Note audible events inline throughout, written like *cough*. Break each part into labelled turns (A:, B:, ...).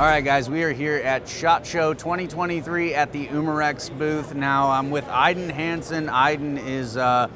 A: All right, guys, we are here at SHOT Show 2023 at the Umarex booth. Now I'm with Iden Hansen. Iden is, uh,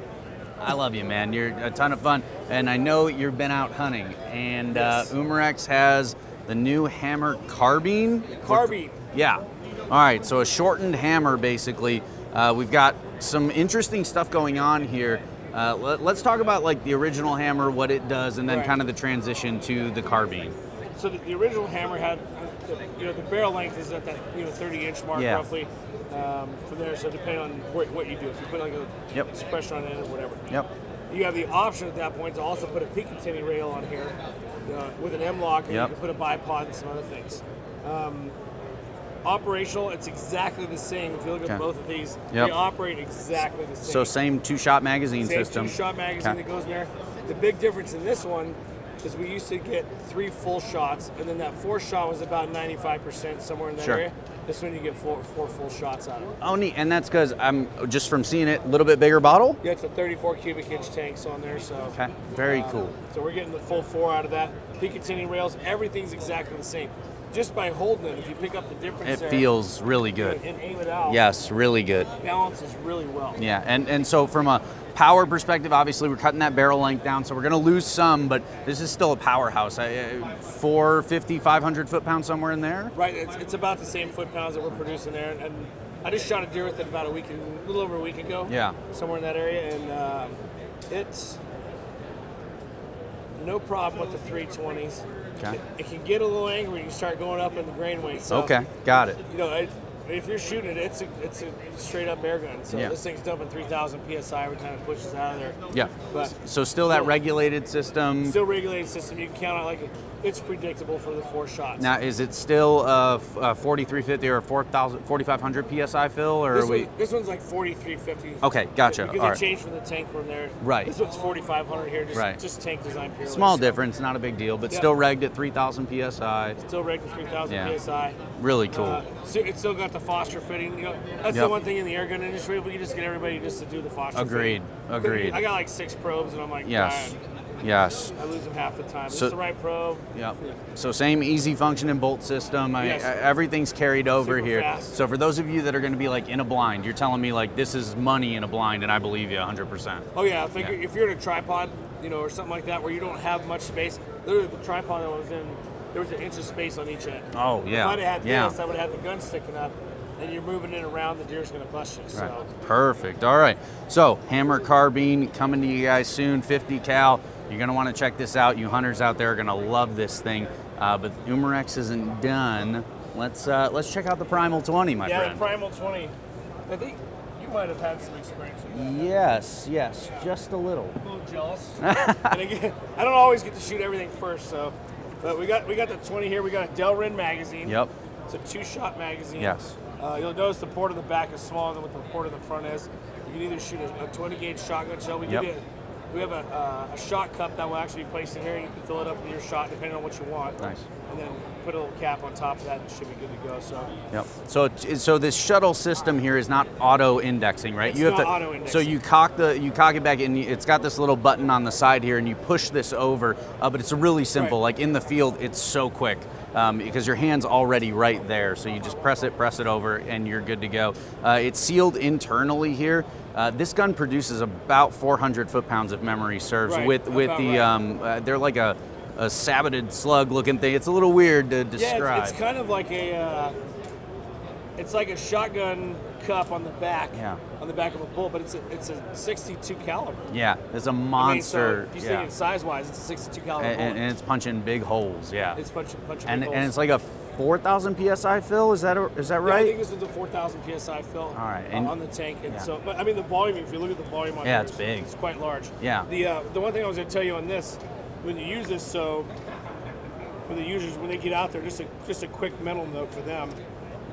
A: I love you, man. You're a ton of fun, and I know you've been out hunting. And
B: Yes.
A: uh, Umarex has the new hammer carbine.
B: Carbine.
A: Yeah. All right, so a shortened hammer, basically. Uh, we've got some interesting stuff going on here. Uh, let, us talk about like the original hammer, what it does, and then
B: Right.
A: kind of the transition to the carbine.
B: So the, the original hammer had, uh, you know, the barrel length is at that you know 30 inch mark
A: Yeah.
B: roughly. Um, from there, so depending on what, what you do, if you put like a
A: Yep.
B: suppressor on it or whatever.
A: Yep.
B: You have the option at that point to also put a Picatinny rail on here uh, with an M-LOK, and
A: Yep.
B: you can put a bipod and some other things. Um, operational, it's exactly the same. If you look at
A: Okay.
B: both of these,
A: Yep.
B: they operate exactly the same.
A: So same two-shot magazine
B: Same
A: system.
B: two-shot magazine
A: Okay.
B: that goes in there. The big difference in this one is we used to get three full shots, and then that fourth shot was about 95% somewhere in that
A: Sure.
B: area. This one you get four, four full shots out of it.
A: Oh, neat. And that's because I'm just from seeing it, a little bit bigger bottle.
B: Yeah, it's a 34 cubic inch tanks on there, so.
A: Okay. Very
B: um,
A: cool.
B: So we're getting the full four out of that. Picatinny rails, everything's exactly the same. Just by holding it, if you pick up the difference
A: It
B: there
A: feels really good.
B: and aim it out,
A: Yes, really good.
B: balances really well.
A: Yeah, and, and so from a power perspective, obviously we're cutting that barrel length down, so we're going to lose some, but this is still a powerhouse. I- uh, 450, 500 foot pounds somewhere in there.
B: Right, it's, it's about the same foot pounds that we're producing there, and, and I just shot a deer with it about a week, a little over a week ago.
A: Yeah.
B: somewhere in that area, and um, it's no problem with the 320s.
A: Okay.
B: It, it can get a little angry when you start going up in the grain weight. So,
A: Okay, got it.
B: You know, it, if you're shooting it, it's a it's a straight up air gun. So
A: Yeah.
B: this thing's dumping 3,000 psi every time it pushes out of there.
A: Yeah.
B: But
A: So still that
B: Still-
A: regulated system.
B: still regulated system. You can count on like it's predictable for the four shots.
A: Now, is it still a, a 4350 or a 4000 4500 psi fill, or
B: This,
A: are we?
B: one, this one's like 4350.
A: Okay, gotcha.
B: Because
A: All
B: it
A: right.
B: changed from the tank from there.
A: Right.
B: This one's 4500 here, just,
A: Right.
B: just tank design purely.
A: Small
B: So
A: difference, not a big deal, but
B: Yeah.
A: still regged at 3000 psi.
B: Still rated 3000
A: Yeah.
B: psi.
A: Really cool.
B: Uh, so it's still got the Foster fitting. You know, that's
A: Yep.
B: the one thing in the air gun industry. If we could just get everybody just to do the Foster.
A: Agreed.
B: fitting.
A: Agreed.
B: I got like six probes, and I'm like,
A: yes.
B: "God,
A: Yes.
B: I lose them half the time.
A: So-
B: is the right probe.
A: Yep.
B: Yeah.
A: So same easy functioning bolt system. I,
B: Yes.
A: I- everything's carried over
B: Super
A: here.
B: fast.
A: So for those of you that are going to be like in a blind, you're telling me like this is money in a blind, and I believe you 100%.
B: Oh yeah, I think
A: Yeah.
B: if you're in a tripod, you know, or something like that, where you don't have much space. Literally, the tripod I was in, there was an inch of space on each end.
A: Oh
B: If
A: yeah.
B: I'd have had
A: yeah.
B: this, I would have had the gun sticking up, and you're moving it around. The deer's going to bust you. So.
A: Right. Perfect. All right. So hammer carbine coming to you guys soon. 50 cal. You're gonna want to check this out. You hunters out there are gonna love this thing. Uh, but Umarex isn't done. Let's uh, let's check out the Primal 20, my
B: Yeah,
A: friend.
B: the Primal 20. I think you might have had some experience with that.
A: yes, yes, just a little.
B: a little jealous. *laughs* and again, I don't always get to shoot everything first, so. But we got we got the 20 here. We got a Delrin magazine.
A: Yep.
B: It's a two-shot magazine.
A: Yes.
B: Uh, you'll notice the port in the back is smaller than what the port in the front is. You can either shoot a, a 20 gauge shotgun shell. We
A: Yep.
B: give you. We have a, uh, a shot cup that will actually be placed in here. And you can fill it up with your shot depending on what you want.
A: Nice.
B: And then put a little cap on top of that, and it should be good to go. So.
A: Yep. So, so this shuttle system here is not auto indexing, right?
B: It's
A: you have to.
B: auto-indexing.
A: So you cock the you cock it back, and it's got this little button on the side here, and you push this over. Uh, but it's really simple.
B: Right.
A: Like in the field, it's so quick um, because your hand's already right there. So you just press it, press it over, and you're good to go. Uh, it's sealed internally here. Uh, this gun produces about 400 foot pounds if memory serves.
B: Right,
A: With with the
B: right.
A: um, uh, they're like a a saboted slug looking thing. It's a little weird to
B: Yeah,
A: describe.
B: it's, it's kind of like a. Uh, it's like a shotgun cup on the back.
A: Yeah.
B: On the back of a bull, but it's a it's a 62 caliber.
A: yeah, it's a
B: I mean,
A: monster.
B: so if you
A: yeah.
B: think size wise, it's a 62 caliber
A: and, and, and it's punching big holes. Yeah,
B: it's punching punching
A: and
B: big
A: and
B: holes.
A: it's like a 4,000 psi fill. Is that a, is that
B: Yeah, I think this is a 4,000 psi fill
A: All right,
B: uh, on the tank, and
A: yeah.
B: so. But I mean, the volume. If you look at the volume on
A: Yeah, it's big.
B: It's quite large.
A: Yeah.
B: The uh, the one thing I was going to tell you on this, when you use this, so for the users when they get out there, just a just a quick mental note for them.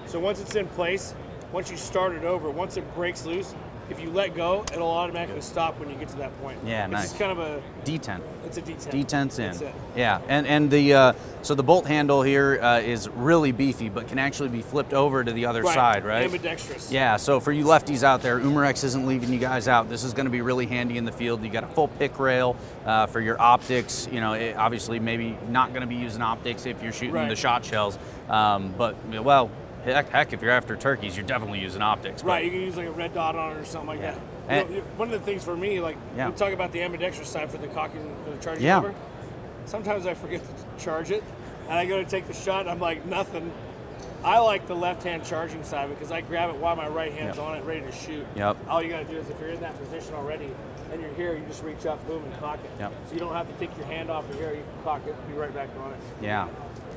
B: So once it's in place, once you start it over, once it breaks loose, if you let go, it'll automatically stop when you get to that point.
A: Yeah,
B: it's
A: nice.
B: just kind of a
A: detent.
B: it's a D10.
A: D10's in.
B: That's it.
A: Yeah, and and the uh, so the bolt handle here uh, is really beefy, but can actually be flipped over to the other
B: Right.
A: side, right?
B: Ambidextrous.
A: Yeah, so for you lefties out there, Umarex isn't leaving you guys out. This is going to be really handy in the field. You got a full pick rail uh, for your optics. You know, it, obviously maybe not going to be using optics if you're shooting
B: Right.
A: the shot shells, um, but well, heck, heck, if you're after turkeys, you're definitely using optics.
B: Right, you can use like a red dot on it or something like
A: Yeah.
B: that.
A: And-
B: You eh. know, one of the things for me, like
A: Yeah.
B: we talk about the ambidextrous side for the cocking, the uh, charging
A: Yeah.
B: lever. Sometimes I forget to charge it, and I go to take the shot. And I'm like nothing. I like the left-hand charging side because I grab it while my right hand's
A: Yep.
B: on it, ready to shoot.
A: Yep.
B: All you gotta do is if you're in that position already and you're here, you just reach up, boom, and cock it.
A: Yep.
B: So you don't have to take your hand off of here. You can cock it, be right back on it.
A: Yeah,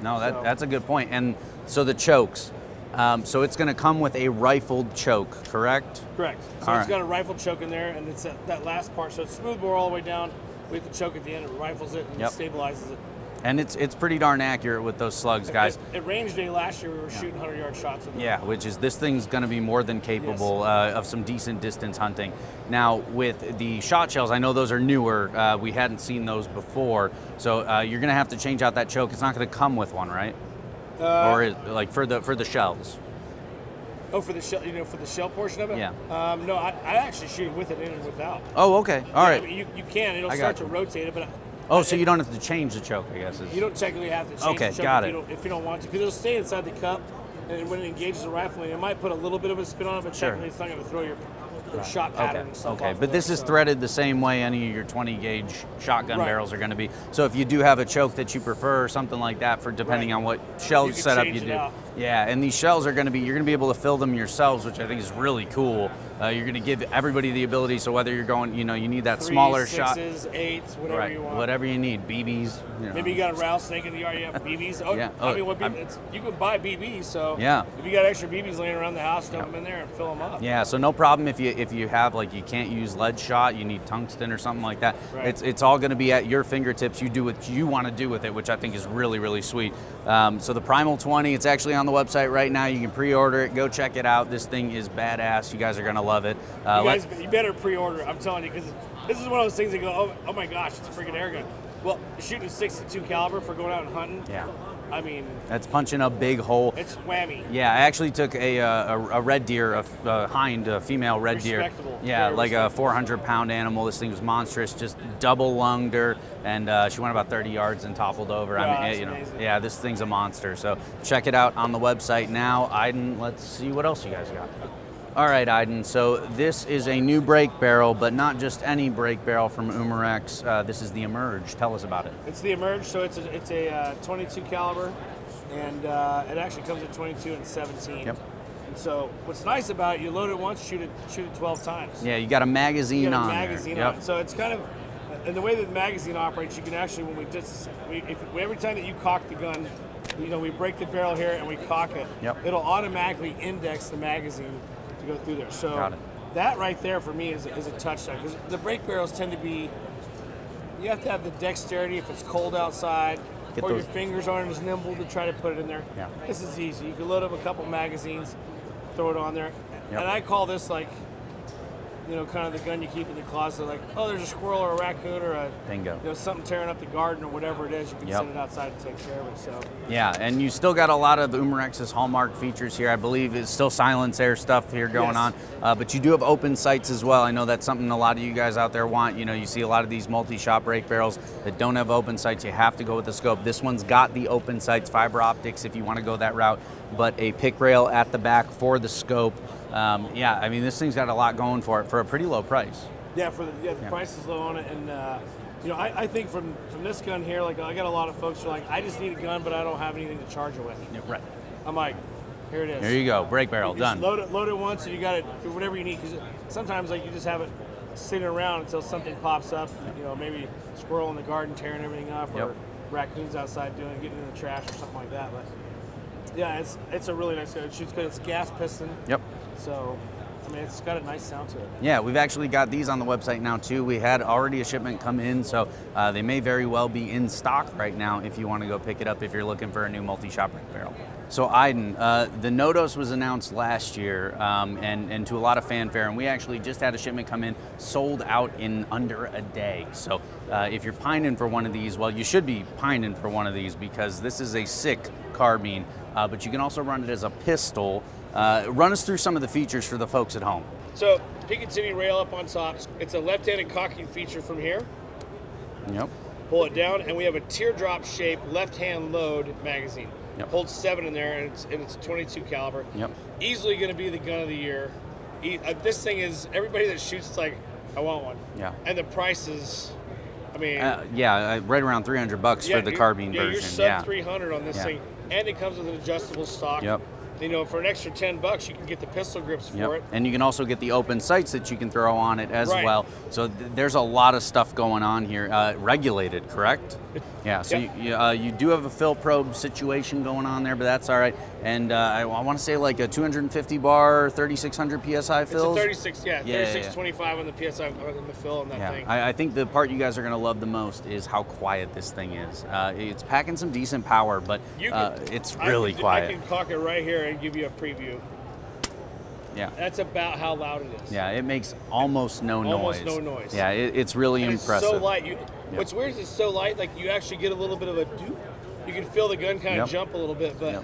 A: no, that,
B: So-
A: that's a good point. And so the chokes, um, so it's going to come with a rifled choke, correct?
B: Correct. So
A: All
B: it's
A: right.
B: got a rifle choke in there, and it's that, that last part. So it's smooth bore all the way down We have the choke at the end. It rifles it and
A: Yep.
B: stabilizes it.
A: And it's it's pretty darn accurate with those slugs, guys.
B: At, at range day last year, we were shooting 100 yard shots with.
A: Yeah, which is this thing's going to be more than capable uh, of some decent distance hunting. Now, with the shot shells, I know those are newer. Uh, we hadn't seen those before, so uh, you're going to have to change out that choke. It's not going to come with one, right?
B: Uh,
A: or is, like for the for the shells.
B: Oh, for the shell, you know, for the shell portion of it.
A: Yeah.
B: Um, no, I, I actually shoot with it in and without.
A: Oh, okay, all
B: I
A: right.
B: mean, you, you can. It'll
A: I
B: start to rotate it, but
A: Oh, so you don't have to change the choke, I guess. is-
B: you don't technically have to change
A: Okay,
B: the choke
A: got
B: if,
A: it.
B: You don't, if you don't want to, because it'll stay inside the cup, and when it engages the rifling, it might put a little bit of a spin on it, but
A: Sure.
B: technically it's not going to throw your, your shot pattern
A: Okay,
B: and stuff
A: okay. But this
B: it,
A: is
B: so-
A: threaded the same way any of your 20 gauge shotgun
B: Right.
A: barrels are going to be. So if you do have a choke that you prefer or something like that, for depending
B: Right.
A: on what shell
B: You
A: setup you do.
B: out.
A: Yeah, and these shells are going to be you're going to be able to fill them yourselves, which I think is really cool. Uh, you're going to give everybody the ability. So whether you're going, you know, you need that
B: Threes,
A: smaller shot,
B: sixes, eights, whatever
A: right?
B: you want.
A: Whatever you need, BBs. You know.
B: Maybe you got a rattlesnake in the yard. You have BBs. Oh,
A: Yeah.
B: I
A: Oh,
B: mean, what you can buy BBs. So
A: Yeah.
B: if you got extra BBs laying around the house, dump them in there and fill them up.
A: Yeah, so no problem if you if you have like you can't use lead shot, you need tungsten or something like that.
B: Right.
A: It's it's all going to be at your fingertips. You do what you want to do with it, which I think is really really sweet. Um, so the Primal 20, it's actually on the website right now. You can pre-order it. Go check it out. This thing is badass. You guys are going to love it. Uh,
B: You guys, you better pre-order. I'm telling you, because this is one of those things that go, oh, oh my gosh, it's a freaking air gun. Well, shooting a 62 caliber for going out and hunting.
A: Yeah.
B: I mean,
A: that's punching a big hole.
B: it's whammy.
A: Yeah, I actually took a, uh, a, a red deer, a, a hind, a female red deer.
B: Respectable.
A: Yeah,
B: Very
A: like a 400 pound animal. This thing was monstrous, just double lunged her, and uh, she went about 30 yards and toppled over.
B: Wow,
A: I mean,
B: that's
A: you know,
B: amazing.
A: yeah, this thing's a monster. So check it out on the website now. Iden, let's see what else you guys got. All right, Iden. So this is a new break barrel, but not just any break barrel from Umarex. Uh, this is the Emerge. Tell us about it.
B: It's the Emerge, so it's a, it's a uh, 22 caliber, and uh, it actually comes at 22 and 17.
A: Yep.
B: And so what's nice about it, you load it once, shoot it, shoot it 12 times.
A: Yeah, you got a magazine
B: you got a
A: on
B: magazine
A: there.
B: on it. So it's kind of, and the way that the magazine operates, you can actually, when we just, we, if, every time that you cock the gun, you know, we break the barrel here and we cock it.
A: Yep.
B: It'll automatically index the magazine to go through there. So that right there for me is, is a touchdown because the break barrels tend to be, you have to have the dexterity if it's cold outside.
A: Get
B: or
A: those-
B: your fingers aren't as nimble to try to put it in there.
A: Yeah.
B: This is easy. You can load up a couple magazines, throw it on there,
A: Yep.
B: and I call this like you know, kind of the gun you keep in the closet, like, oh, there's a squirrel or a raccoon or a,
A: Bingo.
B: you know, something tearing up the garden or whatever it is, you can
A: Yep.
B: send it outside and take care of it. So,
A: Yeah, and you still got a lot of Umarex's hallmark features here. I believe it's still SilencAir stuff here going
B: Yes.
A: on, uh, but you do have open sights as well. I know that's something a lot of you guys out there want. You know, you see a lot of these multi-shot break barrels that don't have open sights. You have to go with the scope. This one's got the open sights, fiber optics, if you want to go that route, but a pick rail at the back for the scope. Um, yeah, I mean, this thing's got a lot going for it for a pretty low price.
B: yeah, for the, yeah, the
A: Yeah.
B: price is low on it. And, uh, you know, I, I think from, from this gun here, like, I got a lot of folks who are like, I just need a gun, but I don't have anything to charge it with.
A: Yeah, right.
B: I'm like, here it is.
A: There you go, break barrel
B: You
A: done.
B: Load it, load it once, and you got it do whatever you need. Because sometimes, like you just have it sitting around until something pops up. You know, maybe squirrel in the garden tearing everything up,
A: Yep.
B: or raccoons outside doing getting in the trash or something like that. But yeah, it's it's a really nice gun. It shoots good. It's gas piston,
A: Yep.
B: So I mean, it's got a nice sound to it.
A: Yeah, we've actually got these on the website now too. We had already a shipment come in, so uh, they may very well be in stock right now if you want to go pick it up if you're looking for a new multi-shot barrel. So Iden, uh, the Notos was announced last year, um, and and to a lot of fanfare, and we actually just had a shipment come in, sold out in under a day. So uh, if you're pining for one of these, well, you should be pining for one of these because this is a sick carbine. Uh, but you can also run it as a pistol. Uh, run us through some of the features for the folks at home.
B: So Picatinny rail up on top. It's a left-handed cocking feature from here.
A: Yep.
B: Pull it down, and we have a teardrop shaped left-hand load magazine.
A: Yep.
B: Holds seven in there, and it's and it's 22 caliber.
A: Yep.
B: Easily going to be the gun of the year. E- uh, this thing is everybody that shoots. It's like I want one.
A: Yeah.
B: And the price is, I mean,
A: Uh, yeah, uh, right around 300 bucks
B: yeah,
A: for the carbine
B: yeah,
A: version.
B: You're sub
A: yeah.
B: 300 on this
A: Yeah.
B: thing, and it comes with an adjustable stock.
A: Yep.
B: You know, for an extra 10 bucks, you can get the pistol grips for
A: Yep.
B: it.
A: And you can also get the open sights that you can throw on it as
B: Right.
A: well. So th- there's a lot of stuff going on here. Uh, regulated, correct? Yeah. So
B: Yep.
A: you, you, uh, you do have a fill probe situation going on there, but that's all right. And uh, I, want to say like a 250 bar, 3600 psi
B: It's
A: fills.
B: a 36, yeah,
A: Yeah, yeah, yeah.
B: 25 on the PSI on the fill on that
A: Yeah,
B: thing.
A: I, I think the part you guys are going to love the most is how quiet this thing is. Uh, it's packing some decent power, but uh,
B: can-
A: it's
B: I
A: really
B: can,
A: quiet.
B: I can cock it right here and give you a preview.
A: Yeah.
B: That's about how loud it is.
A: Yeah, it makes almost no
B: Almost
A: noise.
B: no noise.
A: Yeah, it, it's really
B: And
A: impressive.
B: It's so light. You, What's weird is it's so light, like you actually get a little bit of a doop. You can feel the gun kind
A: Yep.
B: of jump a little bit, but
A: Yep.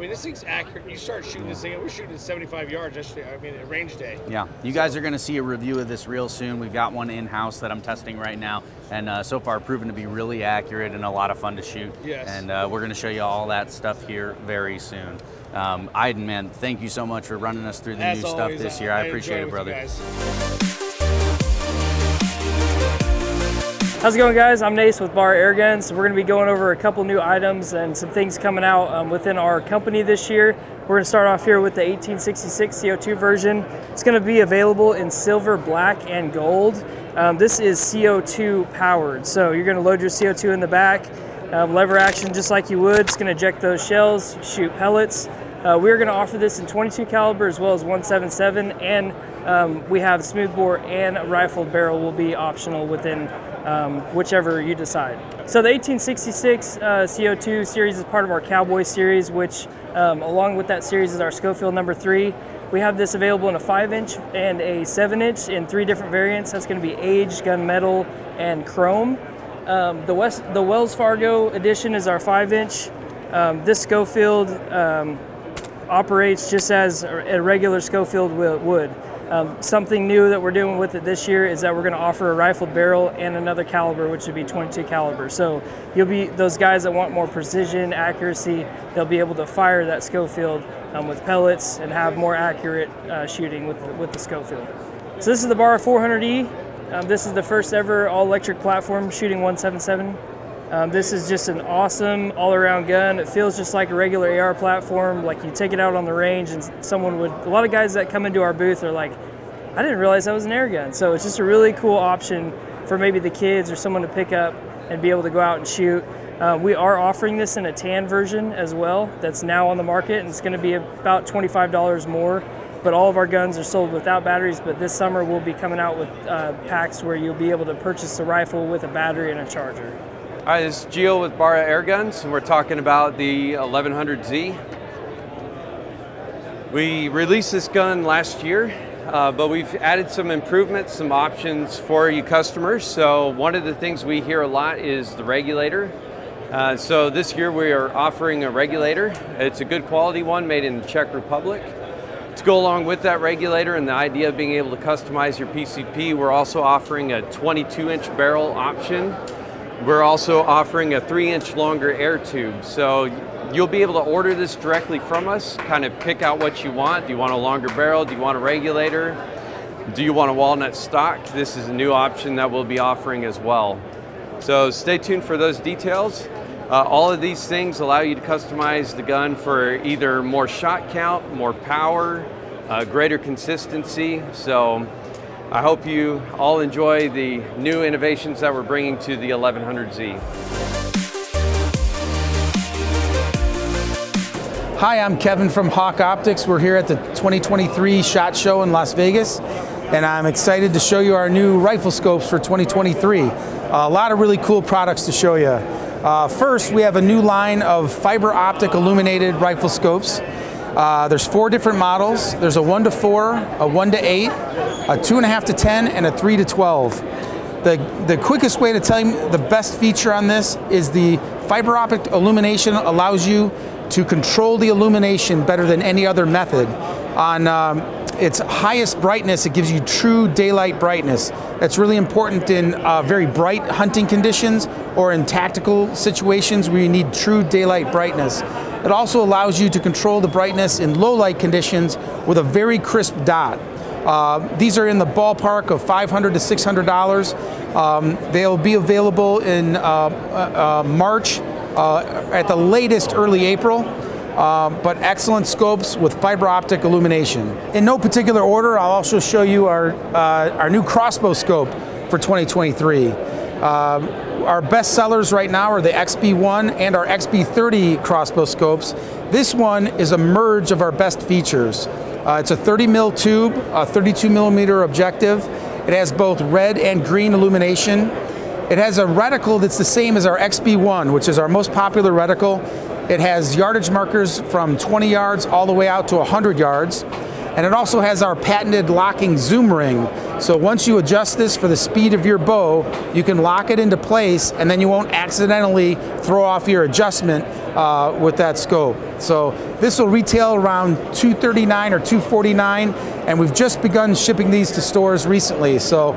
B: I mean, this thing's accurate. You start shooting this thing, we're shooting at 75 yards yesterday. I mean, at range day.
A: Yeah, you guys are going to see a review of this real soon. We've got one in house that I'm testing right now, and uh, so far proven to be really accurate and a lot of fun to shoot.
B: Yes.
A: And uh, we're going to show you all that stuff here very soon. Um, Iden, man, thank you so much for running us through the
B: As
A: new
B: always,
A: stuff this year. I
B: enjoy
A: appreciate it, brother.
C: How's it going, guys? I'm Nace with Barra Air Guns. We're going to be going over a couple new items and some things coming out um, within our company this year. We're going to start off here with the 1866 CO2 version. It's going to be available in silver, black, and gold. Um, this is CO2 powered, so you're going to load your CO2 in the back, um, lever action just like you would. It's going to eject those shells, shoot pellets. Uh, we're going to offer this in 22 caliber as well as 177, and um, we have smoothbore and rifled barrel will be optional within um, whichever you decide. So the 1866 uh, CO2 series is part of our Cowboy series, which um, along with that series is our Schofield number three. We have this available in a five inch and a seven inch in three different variants. That's going to be aged, gunmetal, and chrome. Um, the West, the Wells Fargo edition is our five inch. Um, this Schofield um, operates just as a regular Schofield would. Um, something new that we're doing with it this year is that we're going to offer a rifled barrel and another caliber, which would be 22 caliber. So you'll be those guys that want more precision, accuracy. They'll be able to fire that Schofield um, with pellets and have more accurate uh, shooting with the, with the Schofield. So this is the Barra 400E. Um, this is the first ever all-electric platform shooting 177. Um, this is just an awesome all-around gun. It feels just like a regular AR platform. Like you take it out on the range, and someone would. A lot of guys that come into our booth are like, "I didn't realize that was an air gun." So it's just a really cool option for maybe the kids or someone to pick up and be able to go out and shoot. Uh, we are offering this in a tan version as well. That's now on the market, and it's going to be about $25 more. But all of our guns are sold without batteries. But this summer we'll be coming out with uh, packs where you'll be able to purchase a rifle with a battery and a charger.
D: Right, this is Gio with Barra Air Guns, and we're talking about the 1100Z. We released this gun last year, uh, but we've added some improvements, some options for you customers. So one of the things we hear a lot is the regulator. Uh, so this year we are offering a regulator. It's a good quality one made in the Czech Republic. To go along with that regulator and the idea of being able to customize your PCP, we're also offering a 22 inch barrel option we're also offering a three inch longer air tube. So you'll be able to order this directly from us, kind of pick out what you want. Do you want a longer barrel? Do you want a regulator? Do you want a walnut stock? This is a new option that we'll be offering as well. So stay tuned for those details. Uh, all of these things allow you to customize the gun for either more shot count, more power, uh, greater consistency. So I hope you all enjoy the new innovations that we're bringing to the 1100Z.
E: Hi, I'm Kevin from Hawke Optics. We're here at the 2023 SHOT Show in Las Vegas, and I'm excited to show you our new rifle scopes for 2023. Uh, a lot of really cool products to show you. Uh, first, we have a new line of fiber optic illuminated rifle scopes. Uh, there's four different models. There's a one to four, a one to eight, a two and a half to 10, and a three to 12. The, the quickest way to tell you the best feature on this is the fiber optic illumination allows you to control the illumination better than any other method. On um, its highest brightness, it gives you true daylight brightness. That's really important in uh, very bright hunting conditions or in tactical situations where you need true daylight brightness. It also allows you to control the brightness in low light conditions with a very crisp dot. Uh, these are in the ballpark of 500 to $600. Um, they'll be available in uh, uh, uh March uh, at the latest early April. Uh, but excellent scopes with fiber optic illumination. In no particular order, I'll also show you our, uh, our new crossbow scope for 2023. Uh, our best sellers right now are the XB1 and our XB30 crossbow scopes. This one is a merge of our best features. Uh, it's a 30 mil tube, a 32 millimeter objective. It has both red and green illumination. It has a reticle that's the same as our XB1, which is our most popular reticle. It has yardage markers from 20 yards all the way out to 100 yards. And it also has our patented locking zoom ring. So once you adjust this for the speed of your bow, you can lock it into place and then you won't accidentally throw off your adjustment uh, with that scope. So this will retail around 239 or 249 and we've just begun shipping these to stores recently. So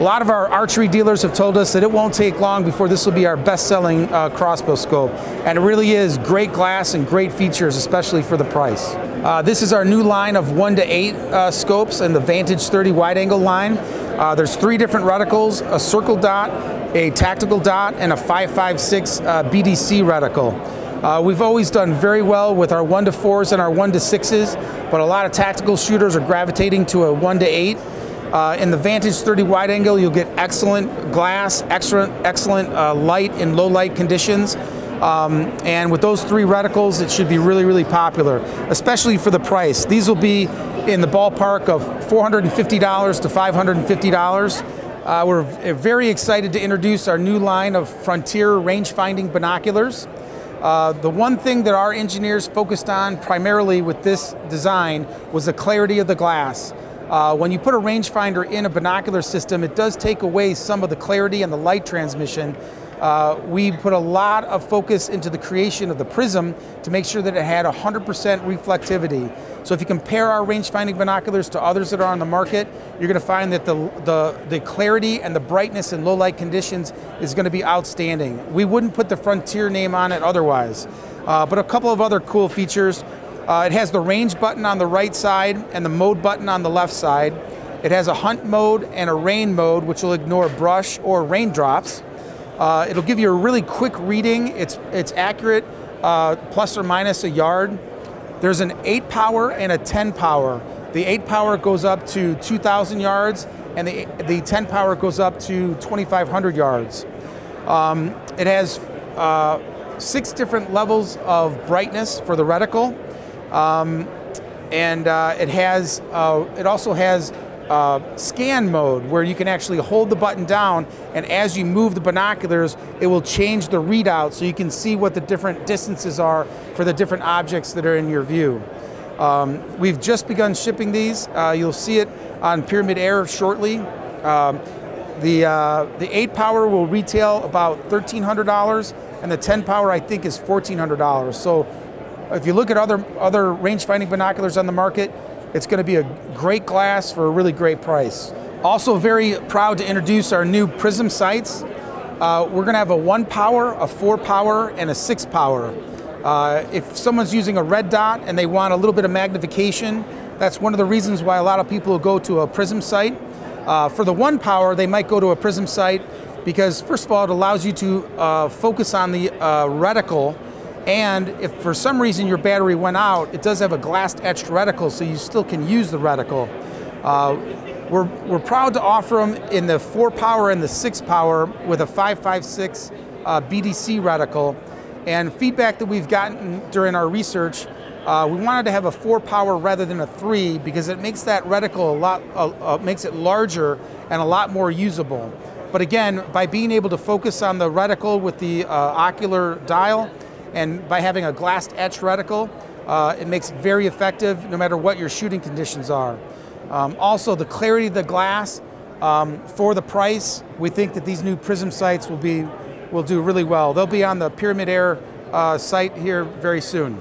E: a lot of our archery dealers have told us that it won't take long before this will be our best-selling uh, crossbow scope. And it really is great glass and great features, especially for the price. Uh, this is our new line of 1 to 8 uh, scopes in the Vantage 30 wide angle line. Uh, there's three different reticles, a circle dot, a tactical dot, and a 556 uh, BDC reticle. Uh, we've always done very well with our 1 to 4s and our 1 to 6s, but a lot of tactical shooters are gravitating to a 1 to 8. Uh, in the Vantage 30 wide angle, you'll get excellent glass, excellent, excellent uh, light in low light conditions. Um, and with those three reticles, it should be really, really popular, especially for the price. These will be in the ballpark of $450 to $550. Uh, we're very excited to introduce our new line of Frontier range finding binoculars. Uh, the one thing that our engineers focused on primarily with this design was the clarity of the glass. Uh, when you put a rangefinder in a binocular system, it does take away some of the clarity and the light transmission. Uh, we put a lot of focus into the creation of the prism to make sure that it had 100% reflectivity. So if you compare our range-finding binoculars to others that are on the market, you're going to find that the, the, the clarity and the brightness in low light conditions is going to be outstanding. We wouldn't put the Frontier name on it otherwise. Uh, but a couple of other cool features. Uh, it has the range button on the right side and the mode button on the left side. It has a hunt mode and a rain mode, which will ignore brush or raindrops. Uh, it'll give you a really quick reading. It's, it's accurate, uh, plus or minus a yard. There's an 8 power and a 10 power. The 8 power goes up to 2,000 yards, and the, the 10 power goes up to 2,500 yards. Um, it has uh, six different levels of brightness for the reticle. Um, and uh, it has, uh, it also has uh, scan mode where you can actually hold the button down and as you move the binoculars, it will change the readout so you can see what the different distances are for the different objects that are in your view. Um, we've just begun shipping these. Uh, you'll see it on Pyramyd Air shortly. Um, the, uh, the 8 power will retail about $1,300 and the 10 power I think is $1,400. So if you look at other, other range finding binoculars on the market, it's going to be a great glass for a really great price. Also very proud to introduce our new Prism sights. Uh, we're going to have a one power, a four power, and a six power. Uh, if someone's using a red dot and they want a little bit of magnification, that's one of the reasons why a lot of people go to a Prism sight. Uh, for the one power, they might go to a Prism sight because first of all, it allows you to uh, focus on the uh, reticle and if for some reason your battery went out, it does have a glass etched reticle, so you still can use the reticle. Uh, we're, we're proud to offer them in the 4 power and the 6 power with a 556 uh, BDC reticle. And feedback that we've gotten during our research Uh, we wanted to have a four power rather than a three because it makes that reticle a lot, uh, uh, makes it larger and a lot more usable. But again, by being able to focus on the reticle with the uh, ocular dial and by having a glass etch reticle, uh, it makes it very effective no matter what your shooting conditions are. Um, also, the clarity of the glass um, for the price, we think that these new Prism sights will be will do really well. They'll be on the Pyramyd Air uh, site here very soon.